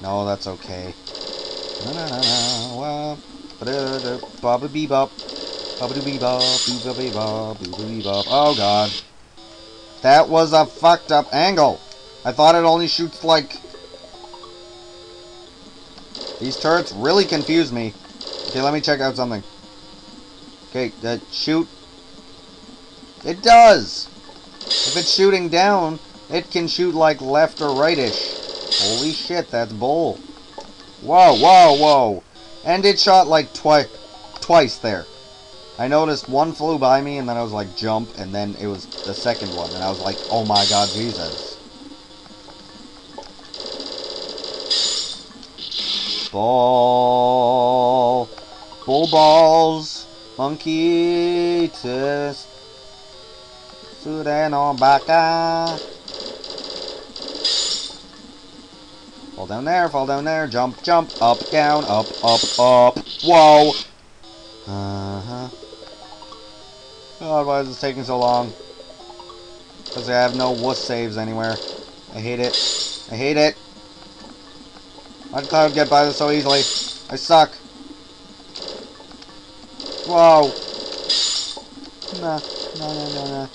No, that's okay. Na na na na. Bebop. Oh god. That was a fucked up angle. I thought it only shoots like. These turrets really confuse me. Okay, let me check out something. Okay, that shoot. It does! If it's shooting down, it can shoot like left or rightish. Holy shit, that's bull. Whoa, whoa, whoa. And it shot like twice twice there. I noticed one flew by me and then I was like jump and then it was the second one and I was like, oh my god, Jesus. Ball. Bull balls. Monkey test. Sudano baka. Fall down there, fall down there, jump, jump, up, down, up, up, up. Whoa! Uh-huh. God, why is this taking so long? Because I have no wuss saves anywhere. I hate it. I hate it. Why did Cloud get by this so easily? I suck. Whoa. Nah, no, no, no, no.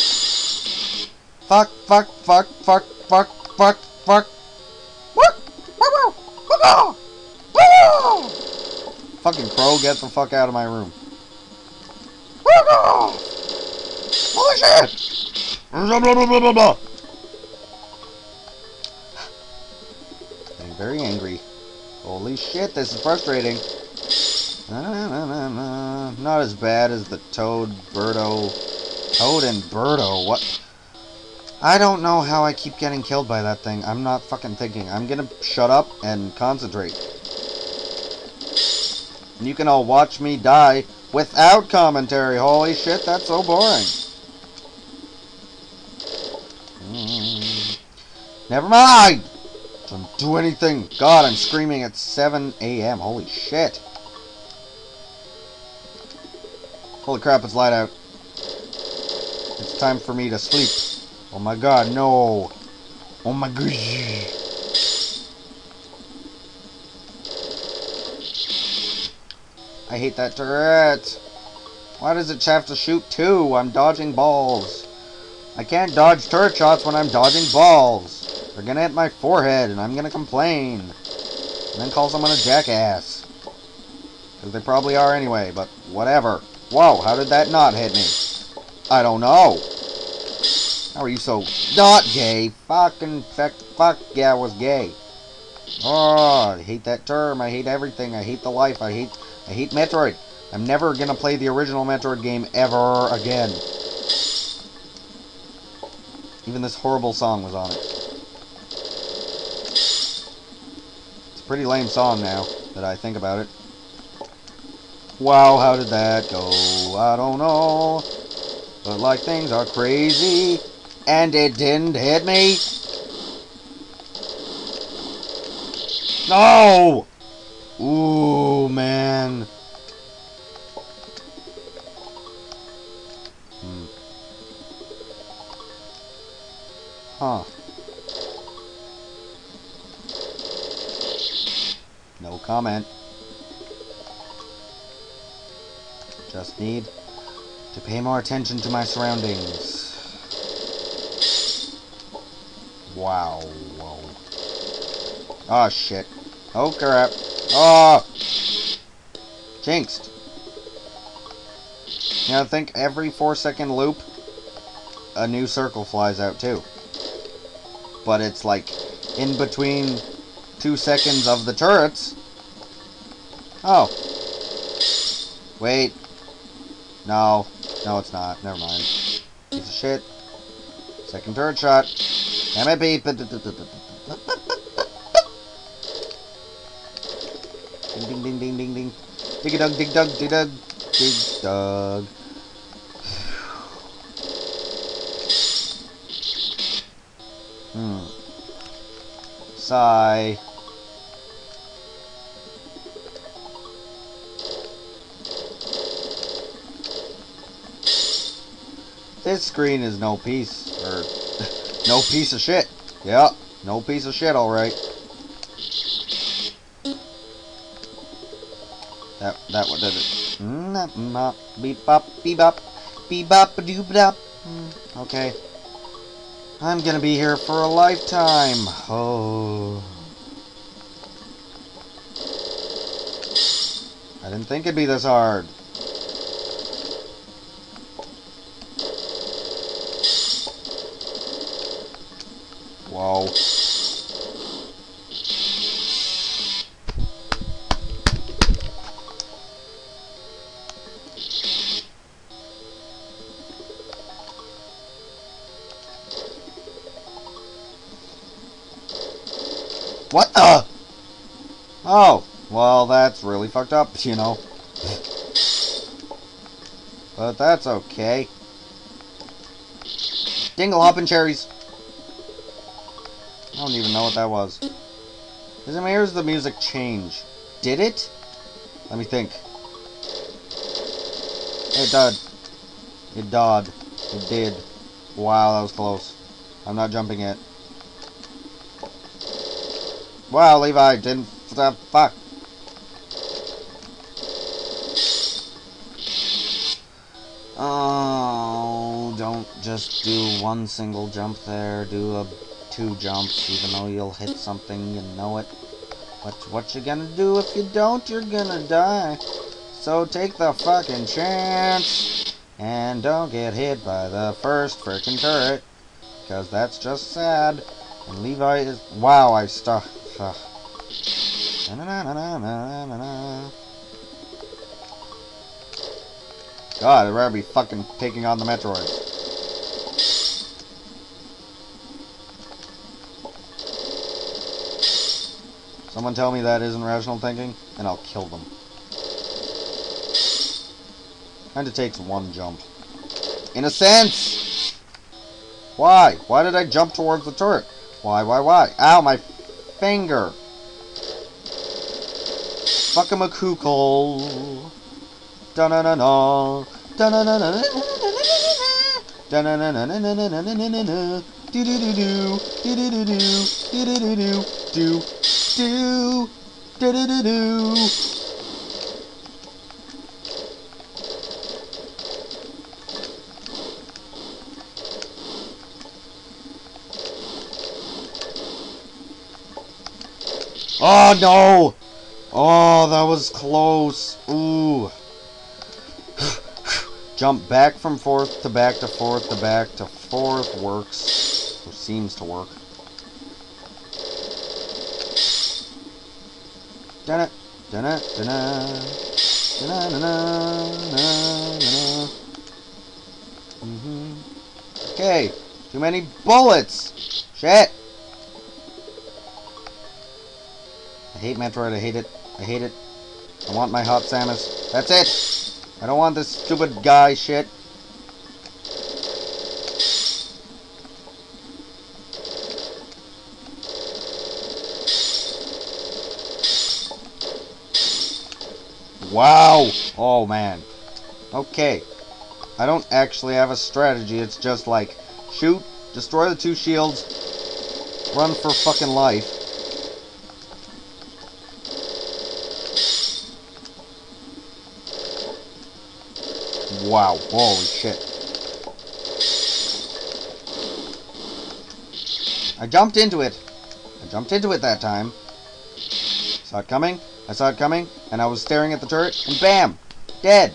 Fuck, fuck, fuck, fuck, fuck, fuck, fuck. Fucking crow, get the fuck out of my room. Holy shit! Getting very angry. Holy shit, this is frustrating. Not as bad as the Toad, Birdo... Toad and Birdo, what? I don't know how I keep getting killed by that thing. I'm not fucking thinking. I'm gonna shut up and concentrate. And you can all watch me die without commentary. Holy shit, that's so boring. Mm. Never mind! Don't do anything. God, I'm screaming at 7 a.m. Holy shit. Holy crap, it's light out. It's time for me to sleep. Oh my god, no. Oh my god. I hate that turret. Why does it have to shoot two? I'm dodging balls. I can't dodge turret shots when I'm dodging balls. They're gonna hit my forehead and I'm gonna complain. And then call someone a jackass. Because they probably are anyway, but whatever. Whoa, how did that not hit me? I don't know. How are you so not gay? Fucking fuck, fuck yeah, I was gay. Oh, I hate that term. I hate everything. I hate the life. I hate, I hate Metroid. I'm never gonna play the original Metroid game ever again. Even this horrible song was on it. It's a pretty lame song now that I think about it. Wow, how did that go? I don't know. But like things are crazy. And it didn't hit me. No! Ooh, man. Hmm. Huh. No comment. Just need to pay more attention to my surroundings. Wow. Whoa. Oh, shit. Oh, crap. Oh! Jinxed. You know, I think every four second loop, a new circle flies out too. But it's like in between two seconds of the turrets. Oh. Wait. No. No, it's not. Never mind. Piece of shit. Second turret shot. It, beep. Ding, ding, ding, ding, ding, ding. Dig dug, dig dug, dig dug, dig dug. Hmm. Sigh. This screen is no piece, or no piece of shit. Yep, no piece of shit, alright. That, that one did it. Beep bop, beep bop, beep bop, doop dop. Hmm, okay. I'm gonna be here for a lifetime. Oh. I didn't think it'd be this hard. Whoa. What the? Oh, well, that's really fucked up, you know. But that's okay. Dingle hopping cherries. I don't even know what that was. Is it here's the music change? Did it? Let me think. It did. It did. It did. Wow, that was close. I'm not jumping it. Wow, Levi didn't. Uh, fuck. Oh, don't just do one single jump there. Do a two jumps, even though you'll hit something, you know it. But what you gonna do if you don't? You're gonna die. So take the fucking chance. And don't get hit by the first freaking turret. Because that's just sad. And Levi is... Wow, I stuck. God, I'd rather be fucking taking on the Metroids. Someone tell me that isn't rational thinking, and I'll kill them. Kinda takes one jump. In a sense! Why? Why did I jump towards the turret? Why, why, why? Ow, my finger. Fuck him a kookle. Da na na na. Da na na na na Da na na na na na na na na na na na. Do do do do. Do do do do. Do do do do. Do do. Do do do do. Oh, no! Oh, that was close. Ooh. Jump back from forth to back to forth to back to forth works. Or seems to work. Okay, too many bullets. Shit. I hate Metroid. I hate it. I hate it. I want my hot Samus. That's it. I don't want this stupid guy shit. Wow. Oh, man. Okay. I don't actually have a strategy. It's just like, shoot, destroy the two shields, run for fucking life. Wow, holy shit. I jumped into it. I jumped into it that time. Saw it coming. I saw it coming, and I was staring at the turret, and bam! Dead!